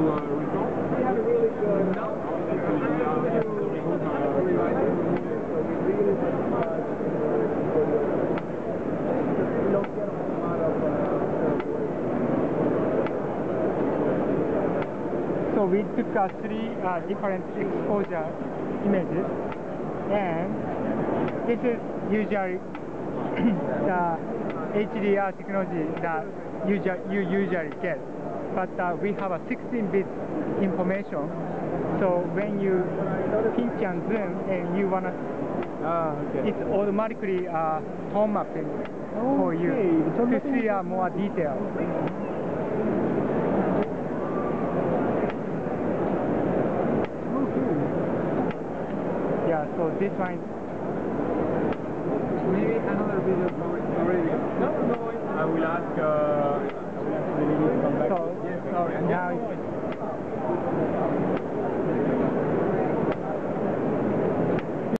So we took uh, three uh, different exposure images and this is usually the HDR technology that usually, you usually get. But uh, we have a 16-bit information. So when you pinch and zoom and you wanna, Ah, okay. it's automatically uh, tone mapping for you to see uh, more detail. Yeah, so this one Now he's